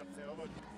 of theology.